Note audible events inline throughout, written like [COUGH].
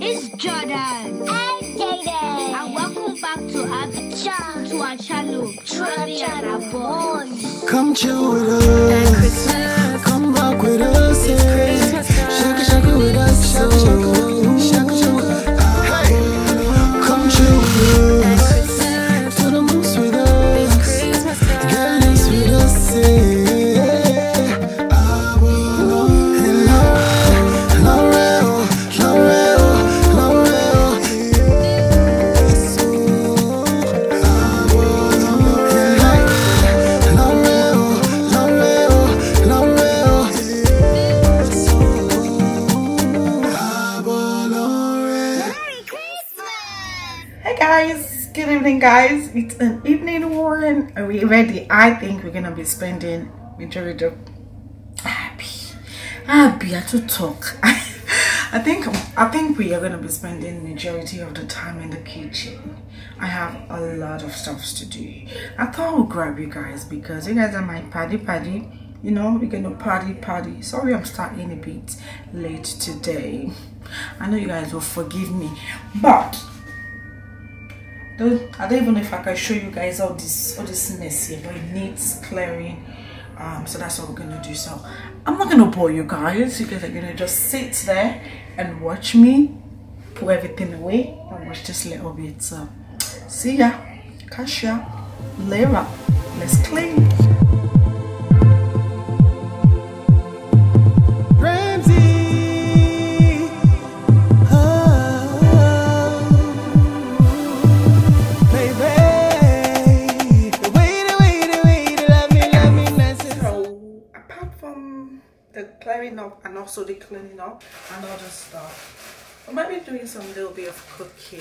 It's Jordan. And Jayden. And welcome back to our, channel, to our channel, Trolley and our boys. Come chill with us. Come rock with us. Yeah. Shaka shaka with us. Shaka guys. It's an evening one. Are we ready? I think we're gonna be spending majority of happy. Happy to talk. [LAUGHS] I think I think we are gonna be spending majority of the time in the kitchen. I have a lot of stuff to do. I thought I'll grab you guys because you guys are my party party. You know, we're gonna party party. Sorry I'm starting a bit late today. I know you guys will forgive me, but I don't even know if I can show you guys all this all this mess here, but it needs clearing. Um, so that's what we're gonna do. So I'm not gonna bore you guys. You guys are gonna just sit there and watch me put everything away and watch this little bit. So see ya, catch ya later. Let's clean. Also the cleaning up and other stuff, I might be doing some little bit of cooking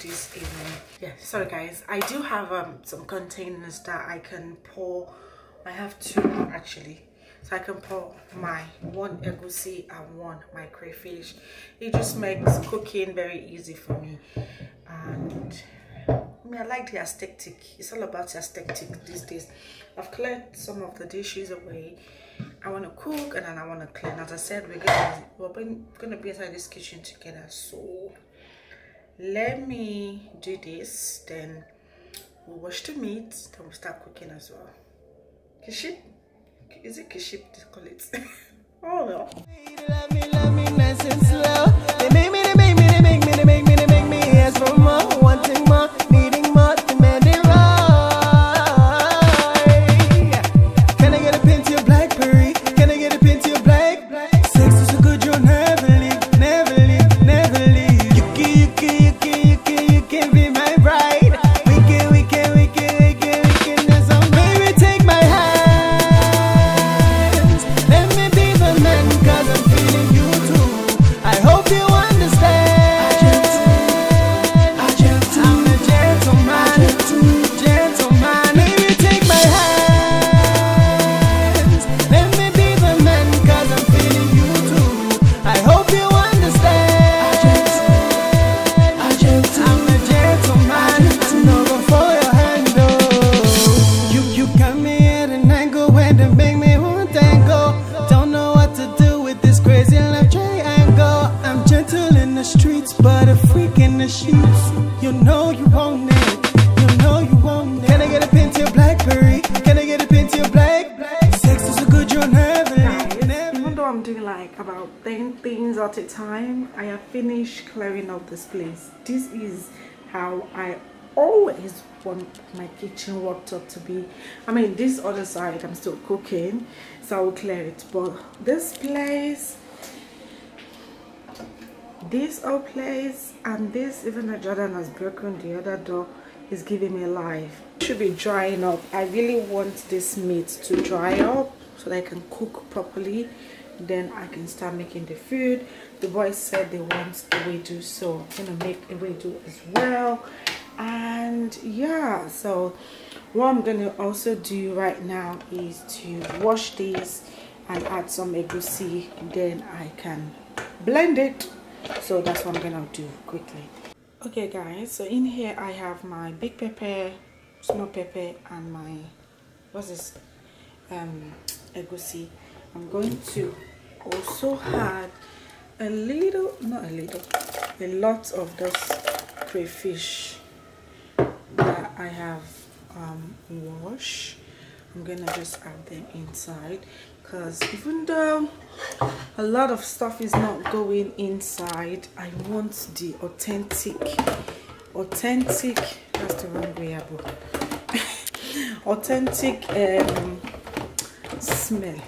this evening. Yeah, sorry guys. I do have um some containers that I can pour. I have two actually. So I can pour my one egusi and one my crayfish. It just makes cooking very easy for me. And I mean, I like the aesthetic. It's all about the aesthetic these days. I've cleared some of the dishes away. I want to cook and then I want to clean. As I said, we're gonna we're gonna be inside this kitchen together. So let me do this. Then we'll wash the meat. Then we'll start cooking as well. Kiship, is it kiship? They call it. [LAUGHS] oh no. This place. This is how I always want my kitchen worked up to be. I mean, this other side, I'm still cooking, so I will clear it. But this place, this old place, and this, even though Jordan has broken the other door, is giving me life. Should be drying up. I really want this meat to dry up so that I can cook properly. Then I can start making the food. The boys said they want ewedu, so I'm gonna make ewedu as well. And yeah, so what I'm gonna also do right now is to wash these and add some egusi. Then I can blend it. So that's what I'm gonna do quickly. Okay, guys. So in here I have my big pepper, small pepper, and my what's this? Um, egusi. I'm going to also add a little, not a little, a lot of those crayfish that I have um, washed. I'm gonna just add them inside because even though a lot of stuff is not going inside, I want the authentic, authentic, that's the wrong way, Abu. [LAUGHS] authentic um, smell.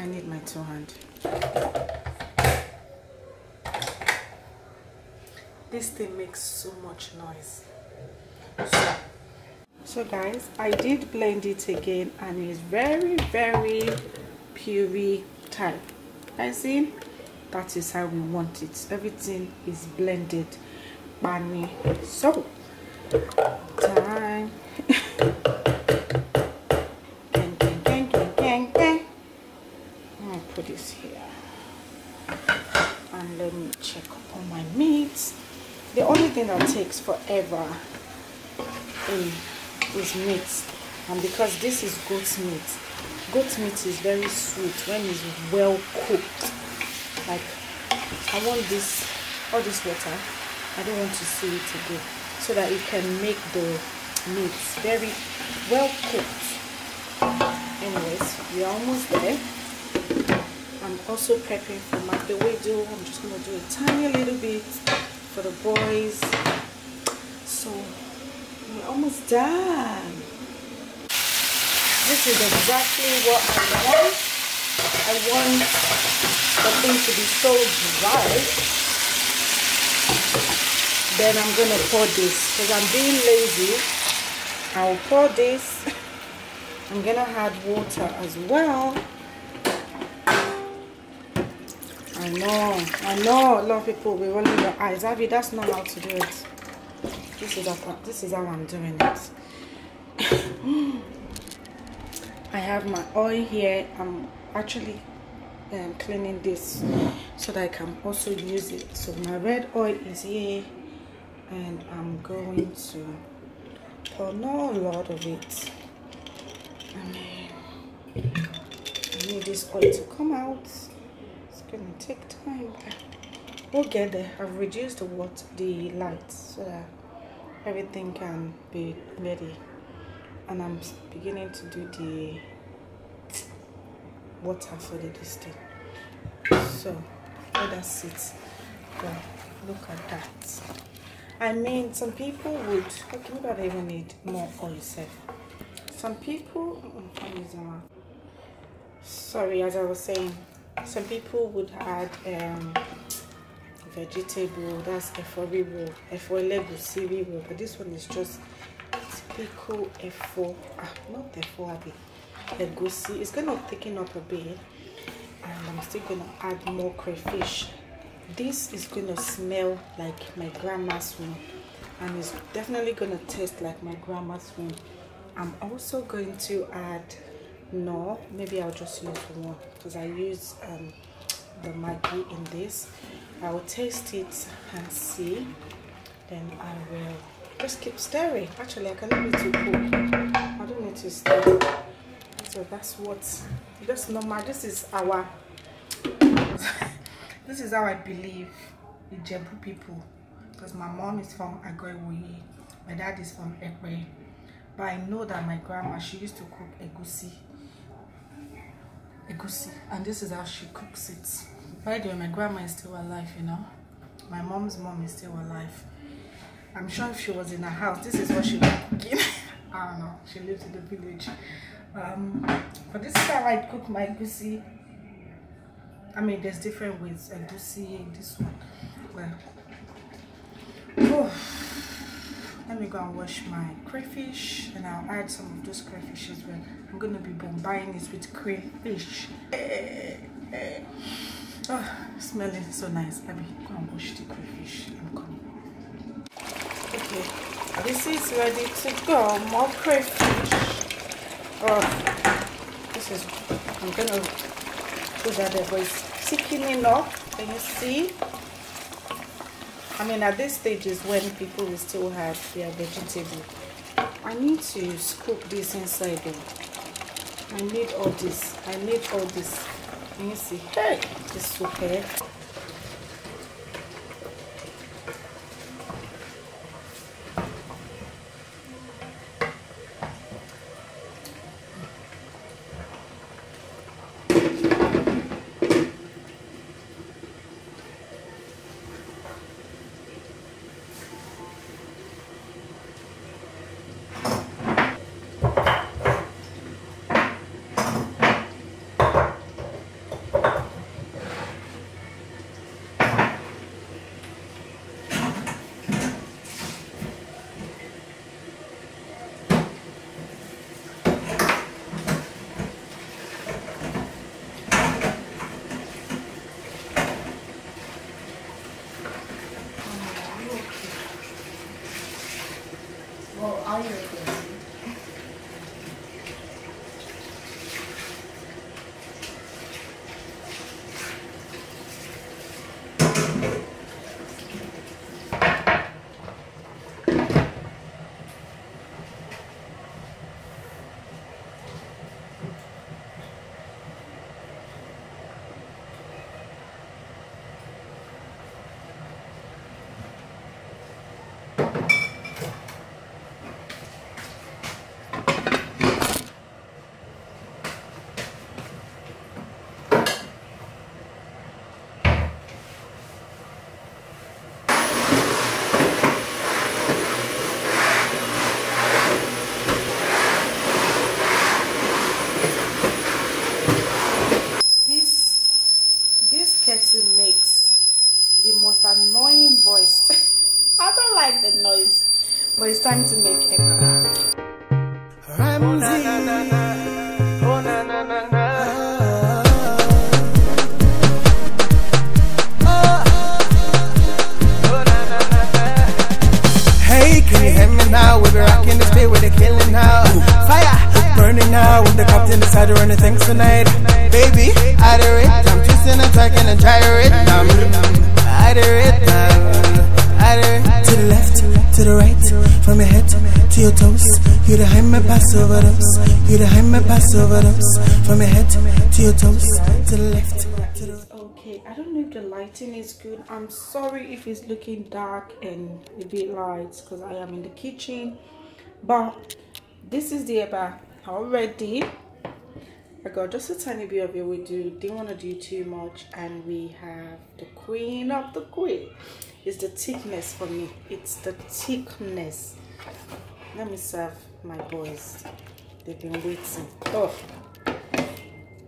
I need my two hand. This thing makes so much noise. So, so guys, I did blend it again and it's very, very puree type. I see? That is how we want it. Everything is blended. Bunny. So, time. [LAUGHS] I'm put this here. And let me check on my meat. The only thing that takes forever is, is meat. And because this is goat meat, goat meat is very sweet when it's well cooked. Like, I want this, all this water, I don't want to see it again. So that it can make the meat very well cooked. Anyways, we're almost there. I'm also prepping for my bewedu. I'm just going to do a tiny little bit for the boys. So, we're almost done. This is exactly what I want. I want the thing to be so dry then I'm gonna pour this because I'm being lazy I'll pour this I'm gonna add water as well I know I know a lot of people will be rolling their eyes. Abbey that's not how to do it. This is how, this is how I'm doing it. [SIGHS] I have my oil here. I'm actually um, cleaning this so that I can also use it. So my red oil is here and I'm going to pour not a lot of it. I mean I need this oil to come out gonna take time we'll get there I've reduced the what the lights so that everything can be ready and I'm beginning to do the water for the distance so let us sit well look at that I mean, some people would. Okay, maybe don't even need more oil yourself. Some people. Mm, mm, Sorry, as I was saying, some people would add um, vegetable. That's efo riro, efo elegusi riro. But this one is just typical efo. Ah, not efo abi. Egusi. It's gonna thicken up a bit, and I'm still gonna add more crayfish this is gonna smell like my grandma's room and it's definitely gonna taste like my grandma's room i'm also going to add no maybe i'll just use one because i use um, the maggi in this. I will taste it and see. Then i will just keep stirring. Actually i can leave it to cook i don't need to stir. So that's what just normal. This is our [LAUGHS] this is how I believe the Ijebu people. Because my mom is from Ago-Iwoye, my dad is from Ekpe. But I know that my grandma, she used to cook egusi. Egusi. And this is how she cooks it. By the way, my grandma is still alive, you know. My mom's mom is still alive. I'm sure if she was in her house, this is what she was cooking. [LAUGHS] I don't know. She lives in the village. Um, but this is how I cook my egusi I mean, there's different ways. I do see this one. Well, oh, let me go and wash my crayfish, and I'll add some of those crayfish as well. I'm gonna be bombarding this with crayfish. Eh, eh, eh. Oh, smelling so nice. Let me go and wash the crayfish. I'm coming. Okay, this is ready to go. More crayfish. Oh, this is. I'm gonna put that the boy is thickening up can you see I mean at this stage is when people will still have their vegetable. I need to scoop this inside though. I need all this. I need all this. Can you see? Hey. This soup noise, pass over those. From your head to your toes. To the left. Okay, I don't know if the lighting is good. I'm sorry if it's looking dark and a bit light because I am in the kitchen. But this is the eba already. I got just a tiny bit of it. We do didn't want to do too much, and we have the queen of the queen. It's the thickness for me. It's the thickness. Let me serve my boys. They've been waiting. Oh.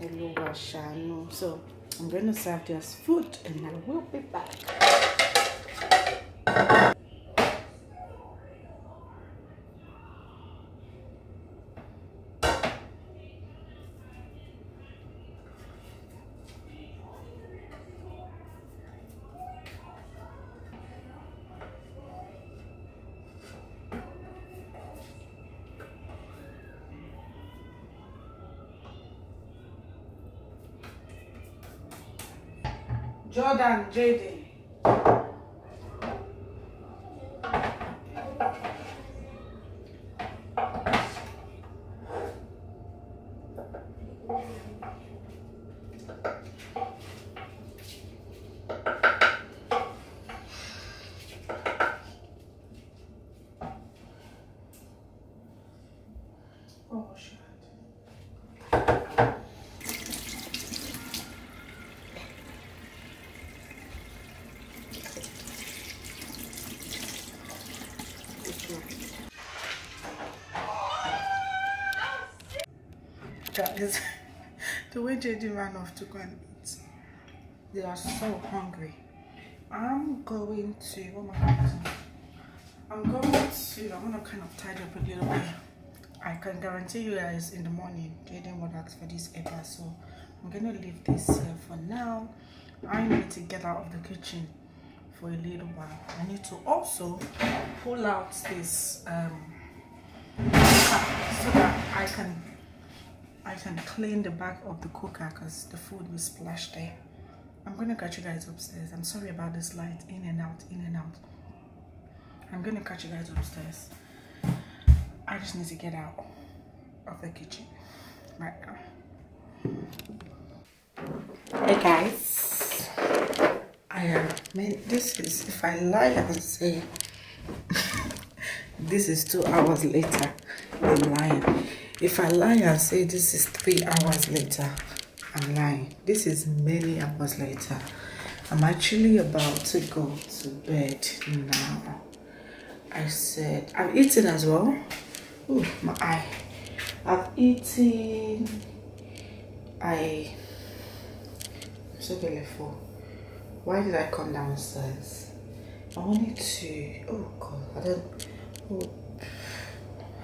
Oluwa Shanu. So I'm going to serve just food and I will be back. Jordan, Jayden. Oh, shit. Guys, [LAUGHS] the way JD ran off to go and eat, they are so hungry. I'm going to, what am I going to I'm going to, I'm going to kind of tidy up a little bit. I can guarantee you guys in the morning, Jayden would ask for this ever, so I'm going to leave this here for now. I need to get out of the kitchen for a little while. I need to also pull out this um, so that I can I can clean the back of the cooker because the food will splash there. I'm gonna catch you guys upstairs. I'm sorry about this light in and out, in and out. I'm gonna catch you guys upstairs. I just need to get out of the kitchen right now. Hey guys, I am. Man, this is if I lie and say [LAUGHS] this is two hours later, I'm lying. If I lie and say this is three hours later, I'm lying. This is many hours later. I'm actually about to go to bed now. I said, I've eaten as well. Ooh, my eye. I've eaten. I. I'm so beautiful. Why did I come downstairs? I wanted to. Oh God, I don't. Oh,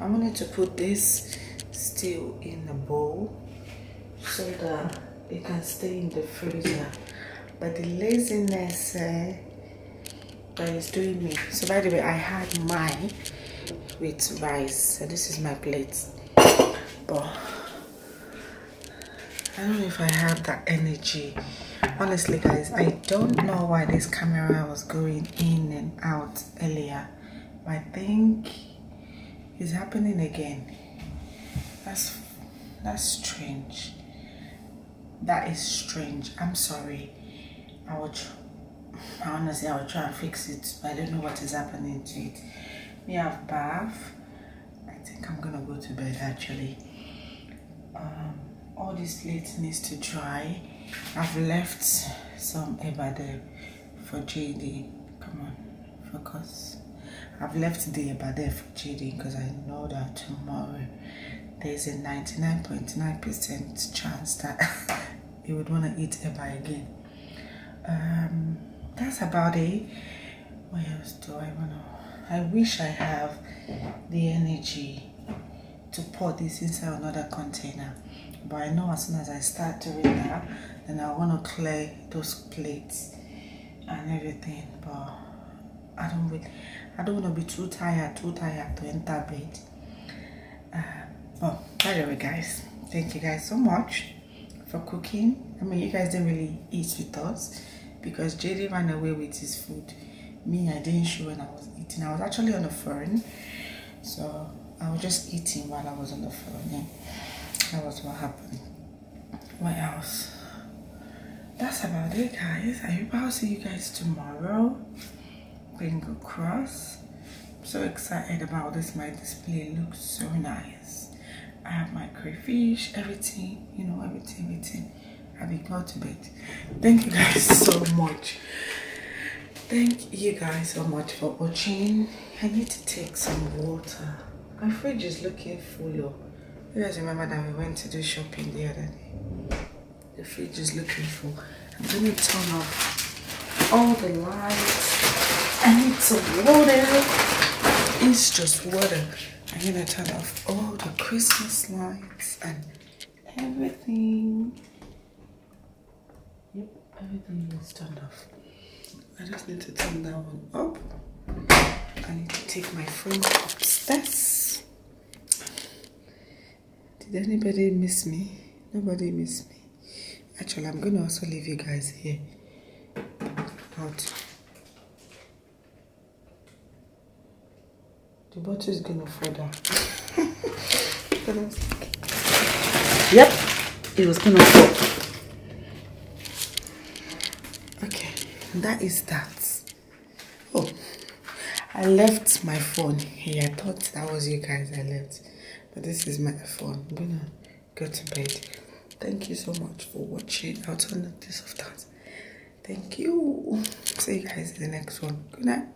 I wanted to put this still in the bowl so that it can stay in the freezer. But the laziness uh, that is doing me. So by the way, I had my with rice. So this is my plate. But I don't know if I have that energy. Honestly, guys, I don't know why this camera was going in and out earlier. I think it's happening again. That's that's strange. That is strange. I'm sorry. I would honestly I will try and fix it, but I don't know what is happening to it. We have bath. I think I'm gonna go to bed actually. Um, all this plate needs to dry. I've left some eba there for JD. Come on, focus. I've left the eba there for JD because I know that tomorrow there's a 99.9% chance that [LAUGHS] you would want to eat eba again. Um, that's about it. What else do I want to? I wish I have the energy to pour this inside another container but I know as soon as I start doing that then I want to clear those plates and everything but I don't really I don't want to be too tired too tired to enter bed uh, but by the way guys thank you guys so much for cooking I mean you guys didn't really eat with us because JD ran away with his food me I didn't show when I was eating I was actually on the phone so I was just eating while I was on the phone. Yeah, that was what happened. What else? That's about it, guys. I hope I'll see you guys tomorrow. Bingo cross. I'm so excited about this. My display looks so nice. I have my crayfish, everything, you know, everything, everything. I'll be go to bed. Thank you guys [LAUGHS] so much. Thank you guys so much for watching. I need to take some water. My fridge is looking full. Of, you guys remember that we went to do shopping the other day? The fridge is looking full. I'm gonna turn off all the lights. I need some water. It's just water. I'm gonna turn off all the Christmas lights and everything. Yep, everything is turned off. I just need to turn that one up. I need to take my phone upstairs. Did anybody miss me? Nobody missed me. Actually, I'm going to also leave you guys here. The bottle is going to fall down. [LAUGHS] yep, it was going to fall. Okay, that is that. Oh, I left my phone here. I thought that was you guys I left but this is my phone i'm gonna go to bed thank you so much for watching i'll turn this off that thank you see you guys in the next one good night